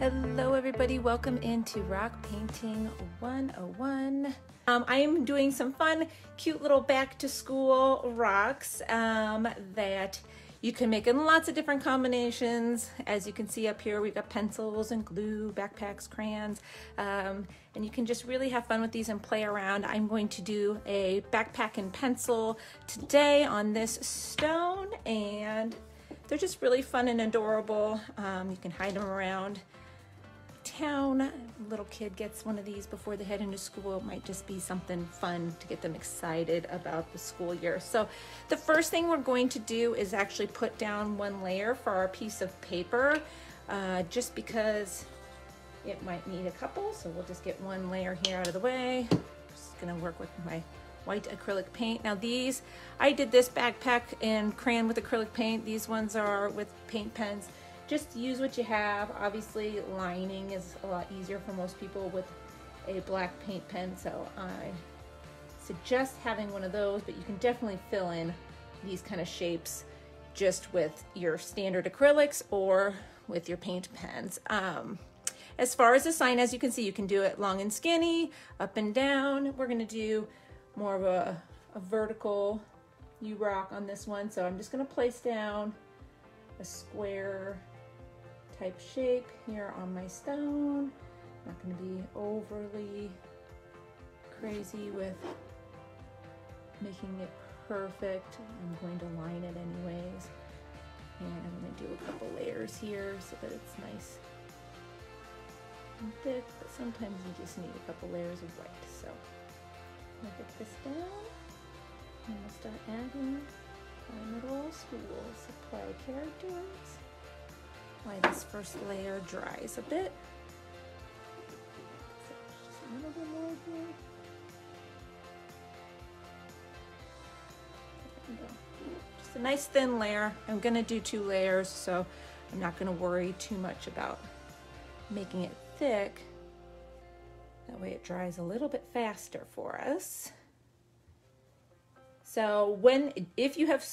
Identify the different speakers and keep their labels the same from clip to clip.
Speaker 1: Hello everybody, welcome into Rock Painting 101. Um, I am doing some fun, cute little back to school rocks um, that you can make in lots of different combinations. As you can see up here, we've got pencils and glue, backpacks, crayons, um, and you can just really have fun with these and play around. I'm going to do a backpack and pencil today on this stone and they're just really fun and adorable. Um, you can hide them around town. Little kid gets one of these before they head into school. It might just be something fun to get them excited about the school year. So the first thing we're going to do is actually put down one layer for our piece of paper, uh, just because it might need a couple. So we'll just get one layer here out of the way. Just gonna work with my white acrylic paint. Now these, I did this backpack in crayon with acrylic paint. These ones are with paint pens. Just use what you have. Obviously lining is a lot easier for most people with a black paint pen. So I suggest having one of those, but you can definitely fill in these kind of shapes just with your standard acrylics or with your paint pens. Um, as far as the sign, as you can see, you can do it long and skinny, up and down. We're gonna do more of a, a vertical U-rock on this one. So I'm just gonna place down a square type shape here on my stone. Not gonna be overly crazy with making it perfect. I'm going to line it anyways. And I'm gonna do a couple layers here so that it's nice and thick, but sometimes you just need a couple layers of white. So I'm gonna get this down and we'll start adding our middle school supply characters while this first layer dries a bit. Just a nice thin layer. I'm gonna do two layers, so I'm not gonna worry too much about making it thick. That way it dries a little bit faster for us. So when, if you have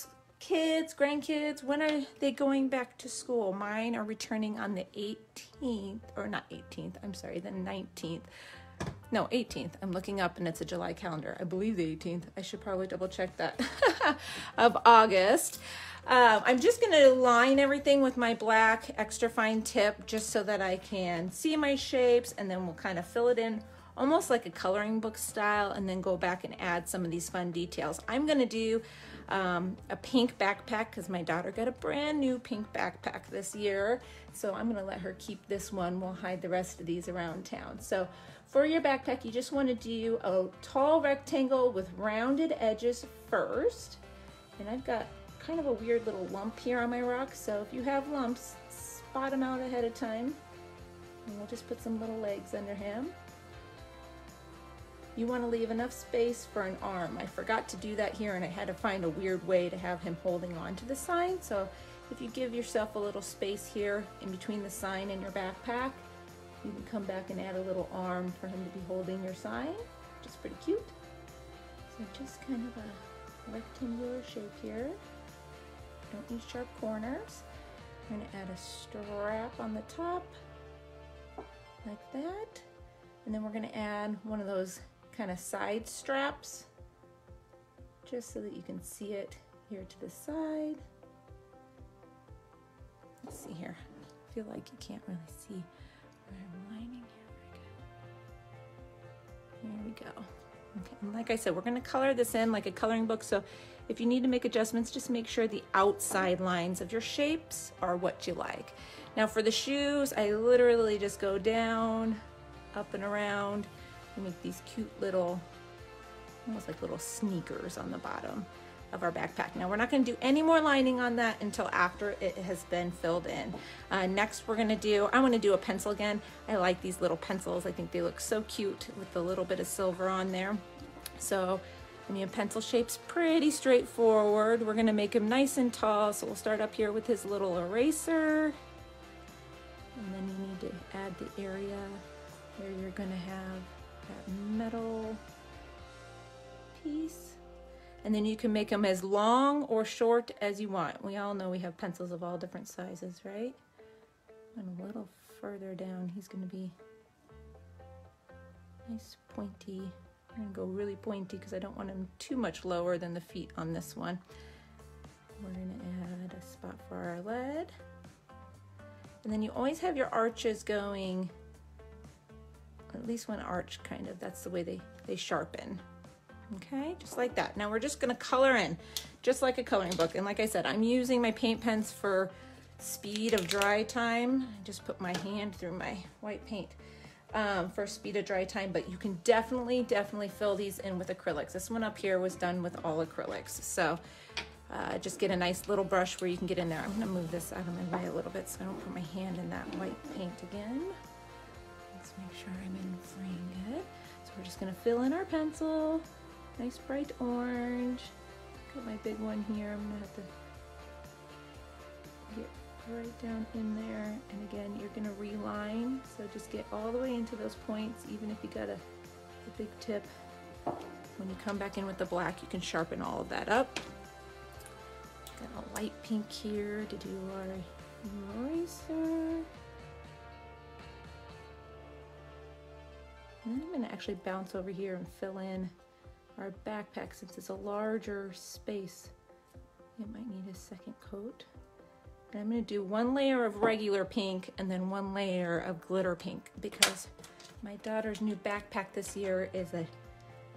Speaker 1: kids, grandkids, when are they going back to school? Mine are returning on the 18th, or not 18th, I'm sorry, the 19th. No, 18th. I'm looking up and it's a July calendar. I believe the 18th. I should probably double check that. of August. Um, I'm just going to line everything with my black extra fine tip just so that I can see my shapes and then we'll kind of fill it in almost like a coloring book style and then go back and add some of these fun details. I'm going to do um, a pink backpack because my daughter got a brand new pink backpack this year. So I'm to let her keep this one. We'll hide the rest of these around town. So for your backpack, you just want to do a tall rectangle with rounded edges first. And I've got kind of a weird little lump here on my rock. So if you have lumps, spot them out ahead of time. And we'll just put some little legs under him. You want to leave enough space for an arm. I forgot to do that here and I had to find a weird way to have him holding on to the sign. So if you give yourself a little space here in between the sign and your backpack, you can come back and add a little arm for him to be holding your sign, which is pretty cute. So just kind of a rectangular shape here. Don't need sharp corners. I'm gonna add a strap on the top, like that. And then we're gonna add one of those kind of side straps just so that you can see it here to the side. Let's see here. I feel like you can't really see where I'm lining here. There we go. Okay, and like I said, we're gonna color this in like a coloring book. So if you need to make adjustments, just make sure the outside lines of your shapes are what you like. Now for the shoes, I literally just go down, up and around, we make these cute little, almost like little sneakers on the bottom of our backpack. Now we're not gonna do any more lining on that until after it has been filled in. Uh, next we're gonna do, I wanna do a pencil again. I like these little pencils. I think they look so cute with the little bit of silver on there. So, I mean, pencil shape's pretty straightforward. We're gonna make him nice and tall. So we'll start up here with his little eraser. And then you need to add the area where you're gonna have that metal piece. And then you can make them as long or short as you want. We all know we have pencils of all different sizes, right? And a little further down, he's gonna be nice pointy. I'm gonna go really pointy because I don't want him too much lower than the feet on this one. We're gonna add a spot for our lead. And then you always have your arches going, at least one arch kind of, that's the way they, they sharpen. Okay, just like that. Now we're just gonna color in, just like a coloring book. And like I said, I'm using my paint pens for speed of dry time. I just put my hand through my white paint um, for speed of dry time, but you can definitely, definitely fill these in with acrylics. This one up here was done with all acrylics. So uh, just get a nice little brush where you can get in there. I'm gonna move this out of my way a little bit so I don't put my hand in that white paint again. Let's make sure I'm in frame good. So we're just gonna fill in our pencil. Nice bright orange. Got my big one here. I'm gonna have to get right down in there. And again, you're gonna reline. So just get all the way into those points, even if you got a, a big tip. When you come back in with the black, you can sharpen all of that up. Got a light pink here to do our gonna actually bounce over here and fill in our backpack since it's a larger space. It might need a second coat. And I'm gonna do one layer of regular pink and then one layer of glitter pink because my daughter's new backpack this year is a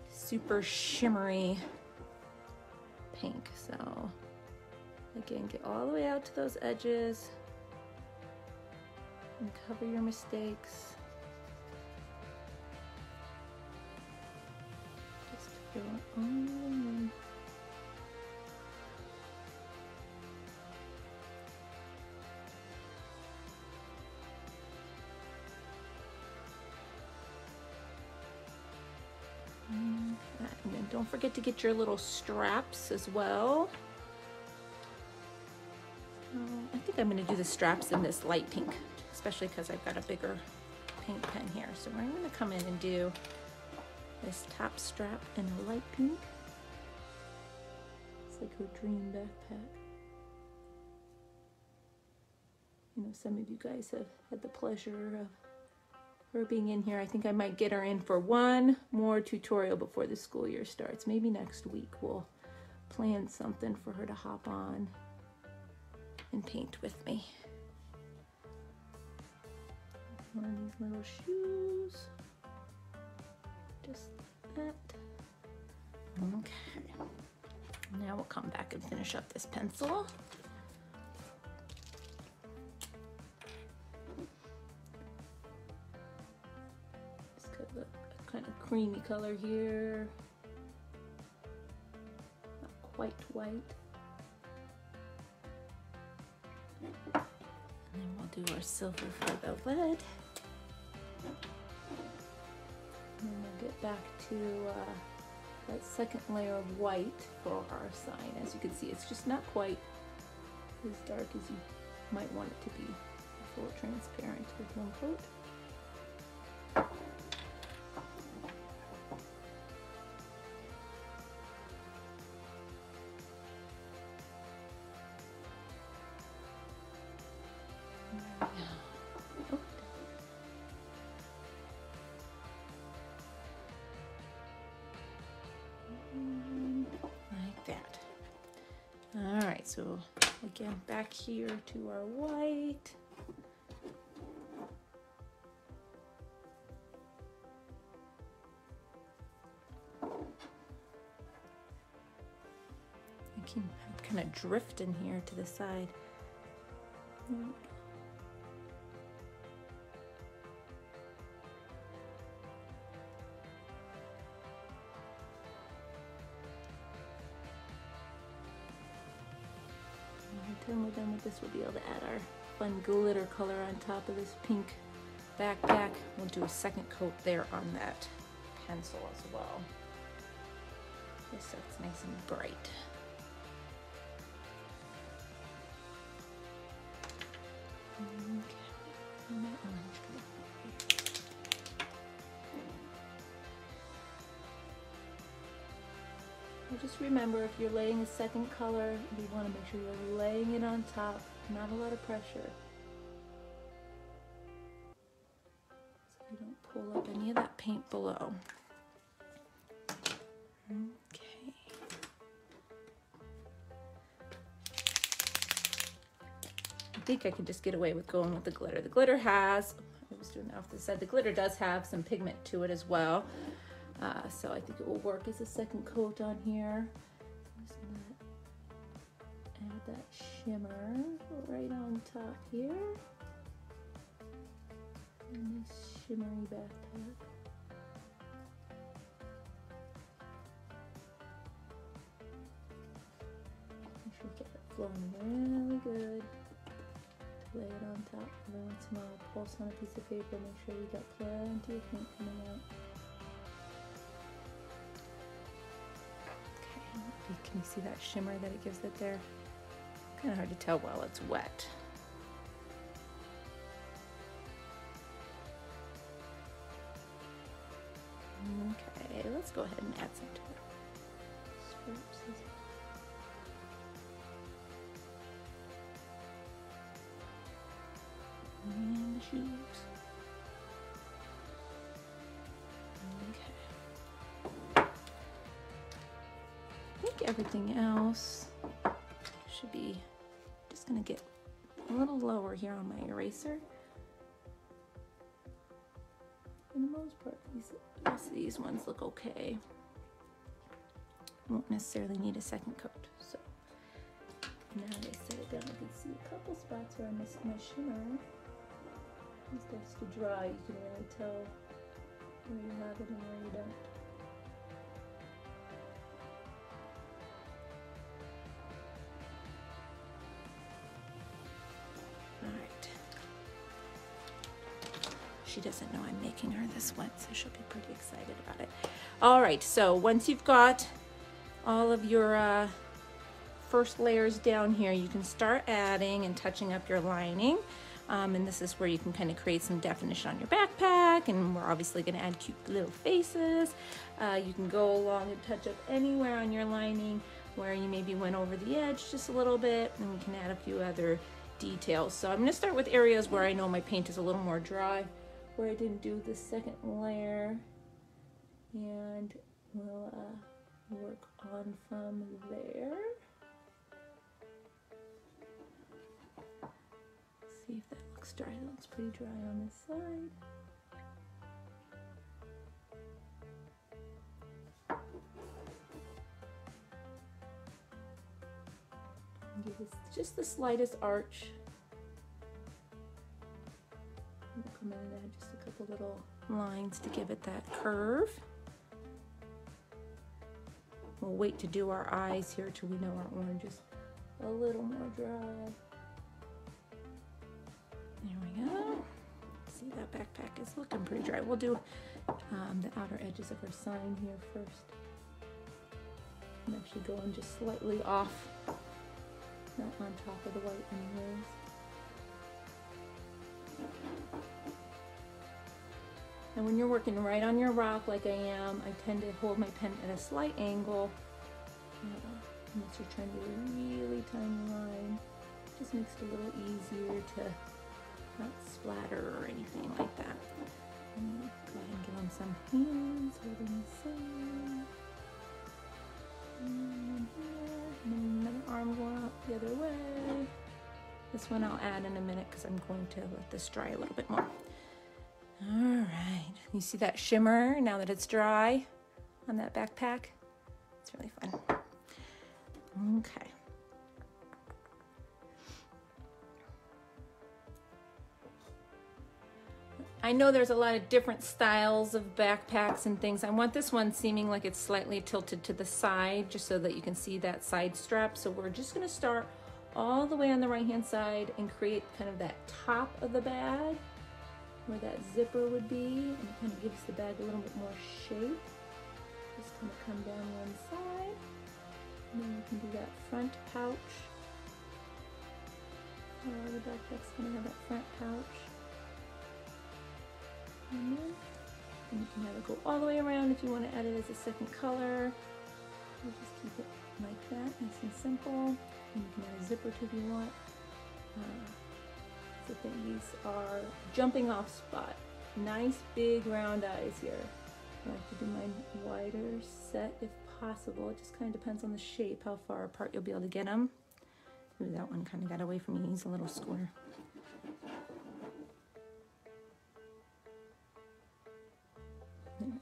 Speaker 1: super shimmery pink. So Again, get all the way out to those edges and cover your mistakes. All in. And then don't forget to get your little straps as well. Um, I think I'm going to do the straps in this light pink, especially because I've got a bigger paint pen here. So I'm going to come in and do this top strap in a light pink. It's like her dream backpack. You know, some of you guys have had the pleasure of her being in here. I think I might get her in for one more tutorial before the school year starts. Maybe next week we'll plan something for her to hop on and paint with me. One of these little shoes. Just that. Okay. Now we'll come back and finish up this pencil. It's got a kind of creamy color here. Not quite white. And then we'll do our silver for the lid. Back to uh, that second layer of white for our sign. As you can see, it's just not quite as dark as you might want it to be. Full transparent with one coat. So again, back here to our white. I can kind of drift in here to the side. Time we're done with this, we'll be able to add our fun glitter color on top of this pink backpack. We'll do a second coat there on that pencil as well. Just so it's nice and bright. Just remember if you're laying a second color, you want to make sure you're laying it on top, not a lot of pressure. we don't pull up any of that paint below. Okay. I think I can just get away with going with the glitter. The glitter has, I was doing that off the side, the glitter does have some pigment to it as well. Uh, so I think it will work as a second coat on here. Just gonna add that shimmer right on top here. And this shimmery backpack. Make sure you get it flowing really good. Lay it on top every once in a while. Pulse on a piece of paper. Make sure you got plenty of paint coming out. Can you see that shimmer that it gives it there? Kind of hard to tell while it's wet. Okay, let's go ahead and add some to it. And the shoes. Think everything else should be just gonna get a little lower here on my eraser. For the most part, these, most of these ones look okay. Won't necessarily need a second coat. So now that I set it down, I can see a couple spots where I missed my shimmer. It starts to dry, you can really tell where you have it and where you don't. She doesn't know I'm making her this one, so she'll be pretty excited about it. Alright, so once you've got all of your uh, first layers down here, you can start adding and touching up your lining. Um, and this is where you can kind of create some definition on your backpack and we're obviously going to add cute little faces. Uh, you can go along and touch up anywhere on your lining where you maybe went over the edge just a little bit and we can add a few other details. So I'm going to start with areas where I know my paint is a little more dry, where I didn't do the second layer and we'll uh, work on from there. see if that looks dry. That looks pretty dry on this side. Give this just the slightest arch. Lines to give it that curve. We'll wait to do our eyes here till we know our orange is a little more dry. There we go. See that backpack is looking pretty dry. We'll do um, the outer edges of our sign here first. I'm actually going just slightly off, not on top of the white anyways. And when you're working right on your rock like I am, I tend to hold my pen at a slight angle. Uh, unless you're trying to do a really tiny line. Just makes it a little easier to not splatter or anything like that. And go ahead and give them some hands, holding the same. And here, and another arm going out the other way. This one I'll add in a minute because I'm going to let this dry a little bit more. All right, you see that shimmer now that it's dry on that backpack? It's really fun. Okay. I know there's a lot of different styles of backpacks and things. I want this one seeming like it's slightly tilted to the side just so that you can see that side strap. So we're just gonna start all the way on the right hand side and create kind of that top of the bag where that zipper would be and it kind of gives the bag a little bit more shape. Just kind of come down one side and then we can do that front pouch. Oh, the backpack's gonna have that front pouch. And then you can have it go all the way around if you want to add it as a second color. You just keep it like that, nice and simple. And you can add a zipper too if you want. Uh, so these are jumping off spot nice big round eyes here. I like to do mine wider set if possible. It just kind of depends on the shape, how far apart you'll be able to get them. Ooh, that one kind of got away from me. He's a little square. There we go.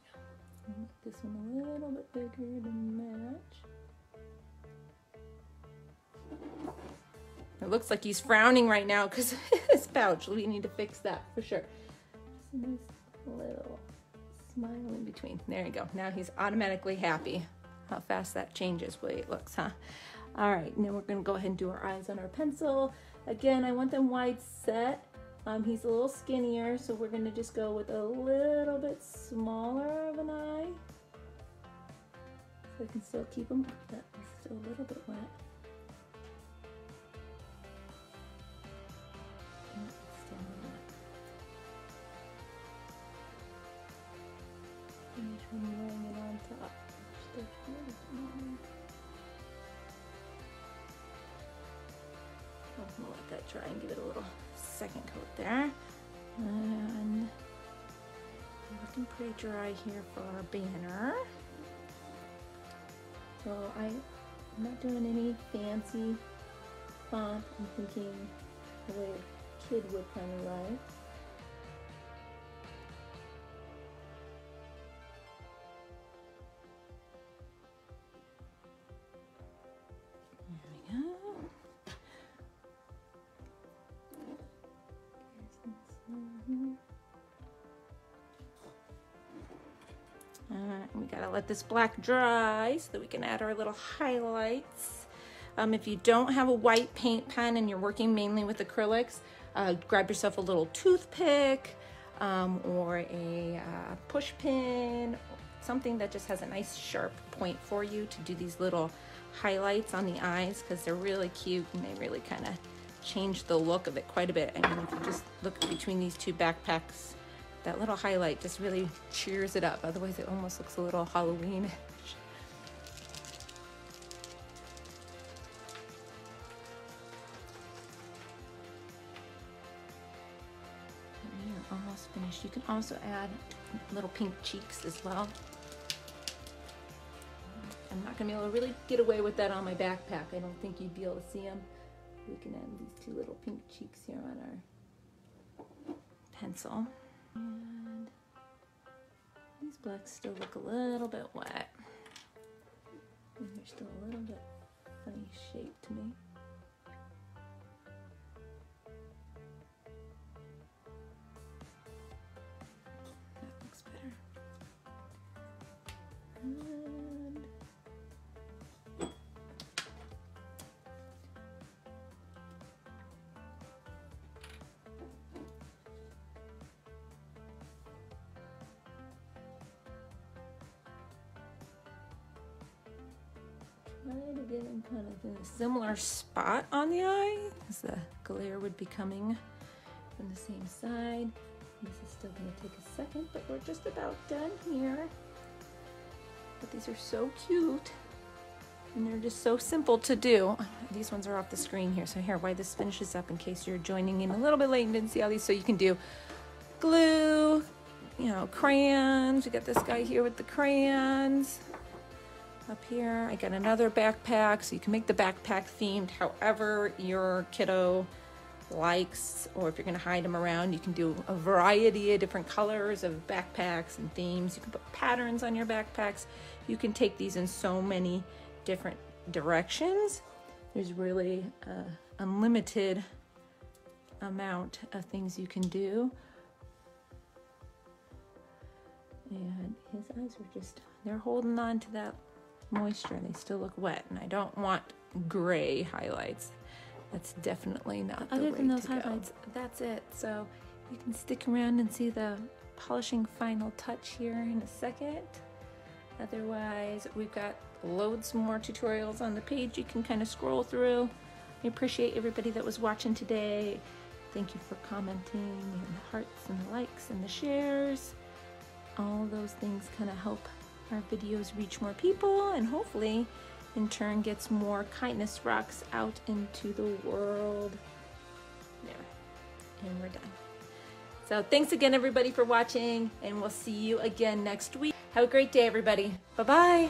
Speaker 1: Make this one a little bit bigger to match. It looks like he's frowning right now because his pouch. We need to fix that for sure. Just a nice little smile in between. There you go. Now he's automatically happy. How fast that changes way it looks, huh? All right, now we're gonna go ahead and do our eyes on our pencil. Again, I want them wide set. Um, he's a little skinnier, so we're gonna just go with a little bit smaller of an eye. So I can still keep him, that is still a little bit wet. When laying it on top. Gonna let that dry and give it a little second coat there. And looking pretty dry here for our banner. So I'm not doing any fancy font. I'm thinking the way a kid would kind of write. We gotta let this black dry so that we can add our little highlights. Um, if you don't have a white paint pen and you're working mainly with acrylics, uh, grab yourself a little toothpick um, or a uh, push pin, something that just has a nice sharp point for you to do these little highlights on the eyes because they're really cute and they really kind of change the look of it quite a bit. I mean, if you just look between these two backpacks, that little highlight just really cheers it up. Otherwise, it almost looks a little Halloween. Almost finished. You can also add little pink cheeks as well. I'm not gonna be able to really get away with that on my backpack. I don't think you'd be able to see them. We can add these two little pink cheeks here on our pencil. And these blacks still look a little bit wet. And they're still a little bit funny shape to me. Get him kind of in a similar spot on the eye as the glare would be coming from the same side. This is still to take a second, but we're just about done here. But these are so cute and they're just so simple to do. These ones are off the screen here. So here, why this finishes up in case you're joining in a little bit late and didn't see all these. So you can do glue, you know, crayons. We got this guy here with the crayons up here. I got another backpack, so you can make the backpack themed however your kiddo likes, or if you're gonna hide them around, you can do a variety of different colors of backpacks and themes. You can put patterns on your backpacks. You can take these in so many different directions. There's really a unlimited amount of things you can do. And his eyes are just, they're holding on to that moisture. and They still look wet, and I don't want gray highlights. That's definitely not the
Speaker 2: Other than those
Speaker 1: to go.
Speaker 2: highlights,
Speaker 1: That's it. So you can stick around and see the polishing final touch here in a second. Otherwise, we've got loads more tutorials on the page you can kind of scroll through. I appreciate everybody that was watching today. Thank you for commenting and the hearts and the likes and the shares. All those things kind of help our videos reach more people and hopefully in turn gets more kindness rocks out into the world. There. And we're done. So thanks again, everybody, for watching, and we'll see you again next week. Have a great day, everybody. Bye-bye.